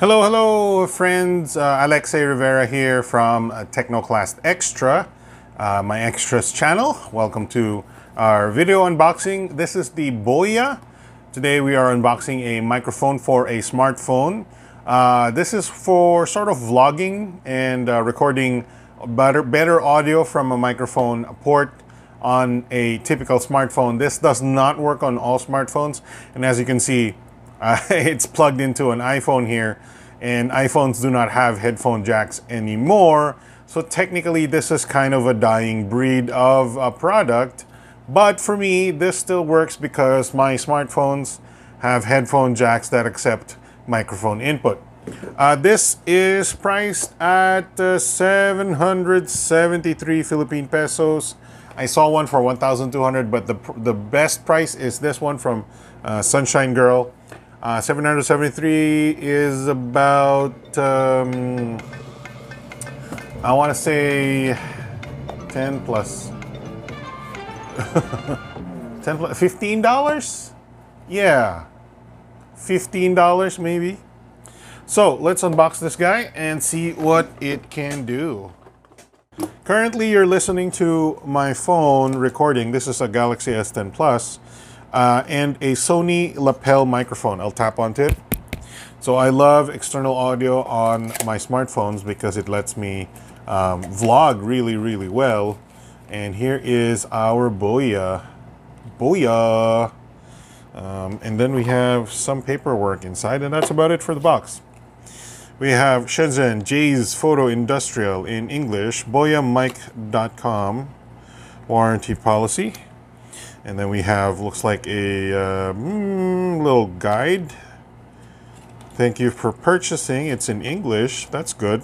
Hello, hello, friends. Uh, Alexei Rivera here from uh, Tech Inspected Extra, uh, my extras channel. Welcome to our video unboxing. This is the Boya. Today we are unboxing a microphone for a smartphone. Uh, this is for sort of vlogging and uh, recording better, better audio from a microphone port on a typical smartphone. This does not work on all smartphones, and as you can see, uh, it's plugged into an iPhone here, and iPhones do not have headphone jacks anymore. So technically, this is kind of a dying breed of a product. But for me, this still works because my smartphones have headphone jacks that accept microphone input. Uh, this is priced at uh, 773 Philippine pesos. I saw one for 1,200, but the, the best price is this one from uh, Sunshine Girl. Uh, 773 is about, um, I want to say 10 plus. 10 plus, $15? Yeah. $15 maybe. So let's unbox this guy and see what it can do. Currently, you're listening to my phone recording. This is a Galaxy S10 Plus uh, and a Sony lapel microphone. I'll tap onto it. So I love external audio on my smartphones because it lets me um, vlog really, really well. And here is our Boya. Boya! Um, and then we have some paperwork inside, and that's about it for the box. We have Shenzhen Jiayz Photo Industrial in English, boyamic.com warranty policy. And then we have, looks like a uh, mm, little guide. Thank you for purchasing. It's in English. That's good.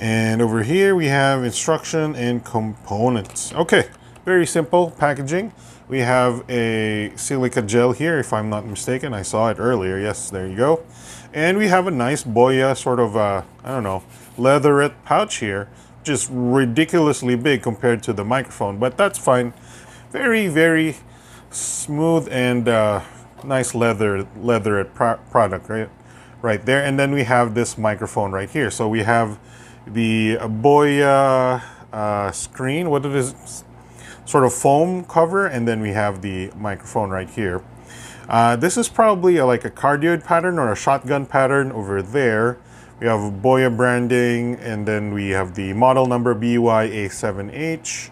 And over here we have instruction and components. Okay, very simple packaging. We have a silica gel here, if I'm not mistaken. I saw it earlier. Yes, there you go. And we have a nice Boya sort of, uh, I don't know, leatherette pouch here. Just ridiculously big compared to the microphone, but that's fine. Very, very smooth and uh, nice leather leatherette pro product, right? Right there. And then we have this microphone right here. So we have the Boya uh, screen. What it is, sort of foam cover, and then we have the microphone right here. Uh, this is probably a, like a cardioid pattern or a shotgun pattern over there. We have Boya branding, and then we have the model number BY-A7H.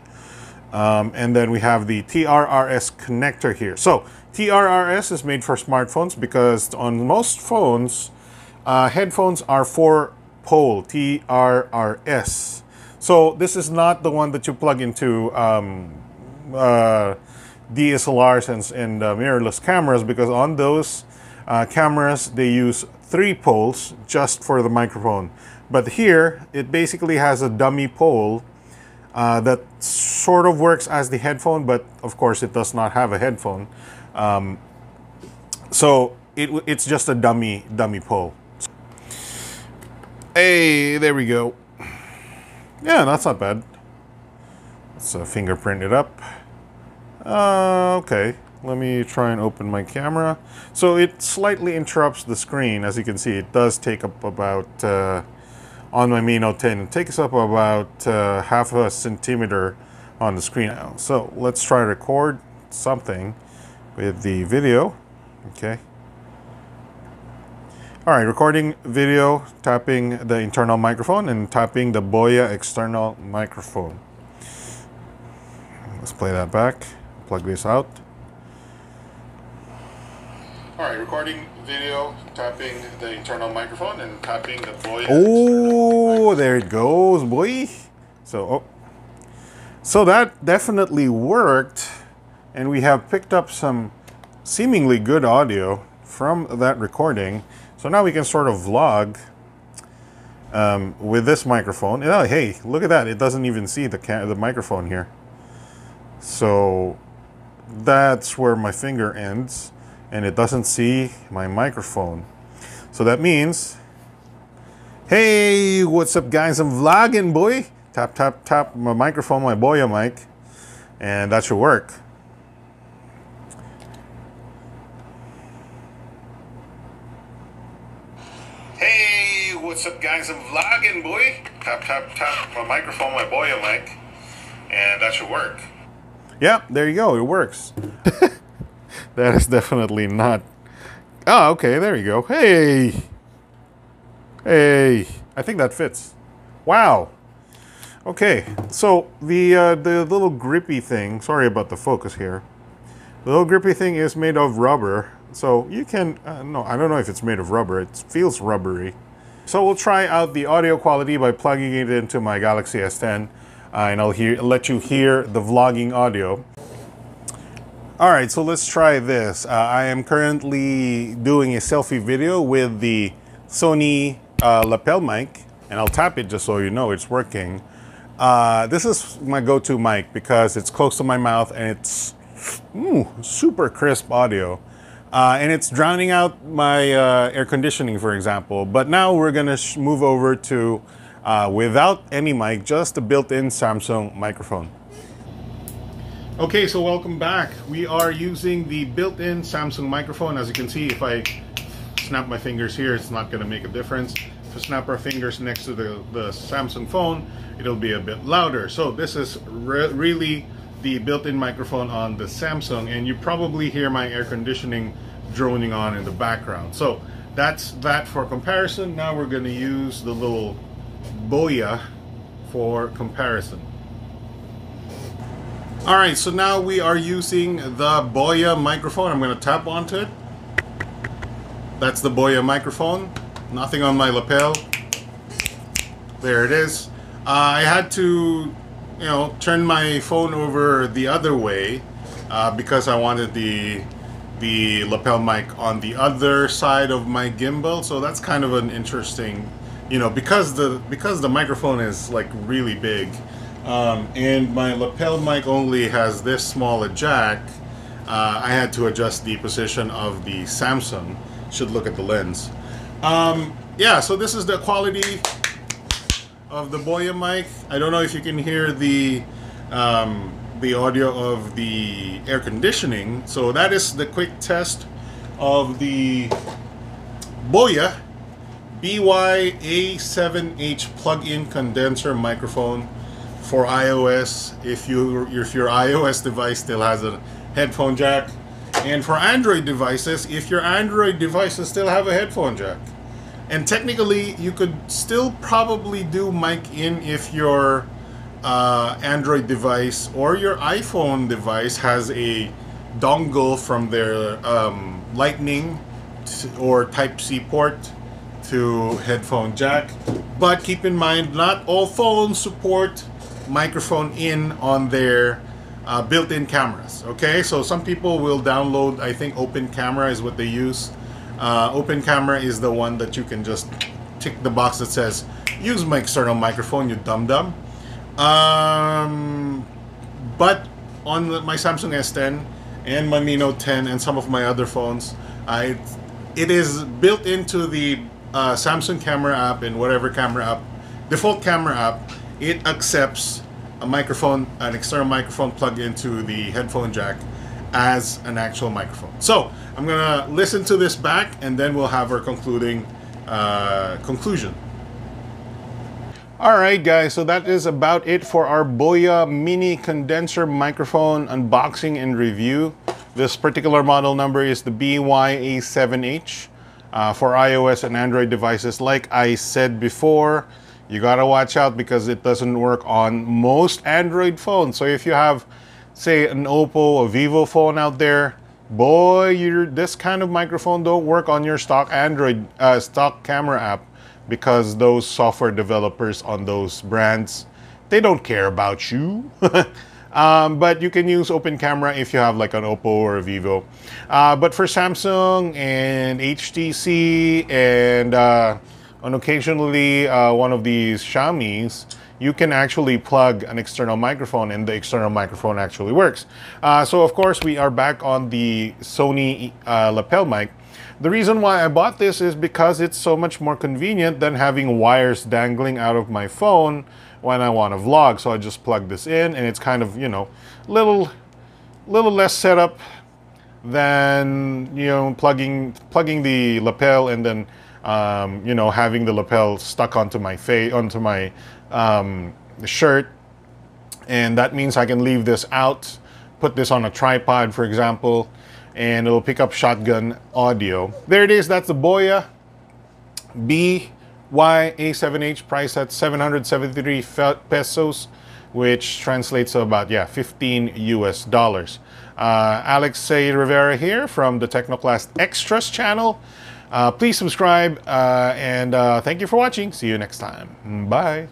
Um, and then we have the TRRS connector here. So TRRS is made for smartphones because on most phones, uh, headphones are four pole TRRS. So this is not the one that you plug into um, uh, DSLRs and, and uh, mirrorless cameras because on those uh, cameras they use three poles just for the microphone. But here it basically has a dummy pole uh, that sort of works as the headphone, but of course it does not have a headphone. Um, so it, it's just a dummy dummy pole. Hey, there we go. Yeah, that's not bad. Let's uh, fingerprint it up. Uh, okay, let me try and open my camera. So it slightly interrupts the screen. As you can see, it does take up about, uh, on my Mi Note 10, it takes up about uh, half a centimeter on the screen now. So let's try to record something with the video. Okay. All right, recording video, tapping the internal microphone and tapping the Boya external microphone. Let's play that back plug this out. All right, recording video, tapping the internal microphone and tapping the boy. Oh, there it goes, boy. So, oh. so that definitely worked, and we have picked up some seemingly good audio from that recording. So now we can sort of vlog um, with this microphone. Oh, hey, look at that! It doesn't even see the the microphone here. So that's where my finger ends and it doesn't see my microphone. So that means, hey, what's up guys, I'm vlogging boy. Tap, tap, tap my microphone, my Boya mic, and that should work. Hey, what's up guys? I'm vlogging, boy. Tap, tap, tap my microphone, my boy mic, and that should work. Yeah, there you go, it works. that is definitely not... Oh, okay, there you go. Hey! Hey! I think that fits. Wow! Okay, so the, uh, the little grippy thing, sorry about the focus here. The little grippy thing is made of rubber, so you can, uh, no, I don't know if it's made of rubber, it feels rubbery. So we'll try out the audio quality by plugging it into my Galaxy S10 uh, and I'll hear, let you hear the vlogging audio. All right, so let's try this. Uh, I am currently doing a selfie video with the Sony uh, lapel mic and I'll tap it just so you know it's working. Uh, this is my go-to mic because it's close to my mouth and it's ooh, super crisp audio. Uh, and it's drowning out my uh, air conditioning, for example. But now we're gonna move over to uh, without any mic, just a built-in Samsung microphone. Okay, so welcome back. We are using the built-in Samsung microphone. As you can see, if I snap my fingers here, it's not gonna make a difference. If I snap our fingers next to the, the Samsung phone, it'll be a bit louder. So this is re really the built-in microphone on the Samsung and you probably hear my air conditioning droning on in the background. So that's that for comparison. Now we're going to use the little Boya for comparison. Alright, so now we are using the Boya microphone. I'm going to tap onto it. That's the Boya microphone. Nothing on my lapel. There it is. Uh, I had to you know, turn my phone over the other way uh, because I wanted the the lapel mic on the other side of my gimbal. So that's kind of an interesting, you know, because the because the microphone is like really big, um, and my lapel mic only has this small a jack. Uh, I had to adjust the position of the Samsung. Should look at the lens. Um, yeah, so this is the quality of the Boya mic. I don't know if you can hear the um, the audio of the air conditioning. So that is the quick test of the Boya BY-A7H plug-in condenser microphone for iOS. If you if your iOS device still has a headphone jack, and for Android devices, if your Android devices still have a headphone jack. And technically, you could still probably do mic in if your uh, Android device or your iPhone device has a dongle from their um, Lightning or Type-C port to headphone jack. But keep in mind, not all phones support microphone in on their uh, built-in cameras. Okay, so some people will download, I think Open Camera is what they use uh, open camera is the one that you can just tick the box that says use my external microphone, you dumb dumb. Um, but on my Samsung S10 and my Mi Note 10 and some of my other phones, I, it is built into the uh, Samsung camera app and whatever camera app, default camera app, it accepts a microphone, an external microphone plugged into the headphone jack as an actual microphone. So I'm gonna listen to this back and then we'll have our concluding uh, conclusion. Alright guys, so that is about it for our Boya mini condenser microphone unboxing and review. This particular model number is the BY-A7H uh, for iOS and Android devices. Like I said before, you gotta watch out because it doesn't work on most Android phones. So if you have, say, an Oppo, a Vivo phone out there, boy, your this kind of microphone don't work on your stock Android uh, stock camera app because those software developers on those brands they don't care about you. um, but you can use Open Camera if you have like an Oppo or a Vivo. Uh, but for Samsung and HTC and uh, on occasionally uh, one of these Xiaomi's, you can actually plug an external microphone and the external microphone actually works. Uh, so of course we are back on the Sony uh, lapel mic. The reason why I bought this is because it's so much more convenient than having wires dangling out of my phone when I want to vlog. So I just plug this in and it's kind of, you know, little, little less setup than, you know, plugging, plugging the lapel and then um, you know, having the lapel stuck onto my face, onto my um, shirt. And that means I can leave this out, put this on a tripod, for example, and it'll pick up shotgun audio. There it is. That's the Boya BY-A7H price at 773 pesos, which translates to about, yeah, 15 US dollars. Uh, Alexei Rivera here from the Tech Inspected Extras channel. Uh, please subscribe uh, and uh, thank you for watching. See you next time. Bye.